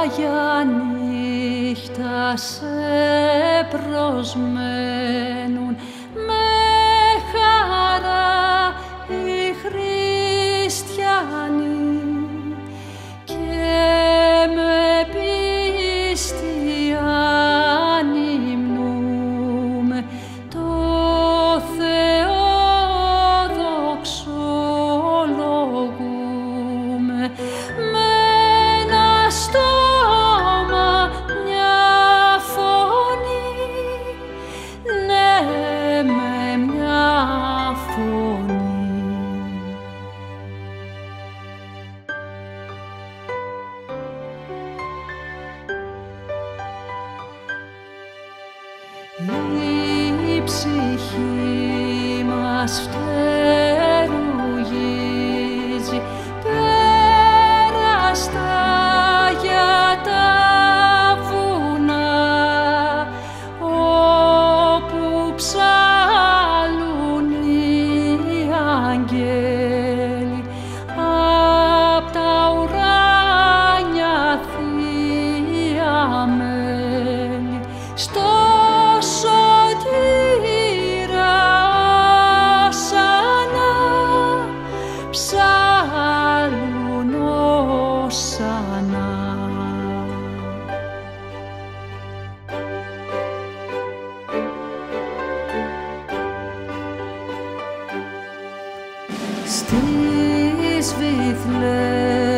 Άγια νύχτα σε προσμένουν. Η ψυχή μας φταίει. στις βυθλές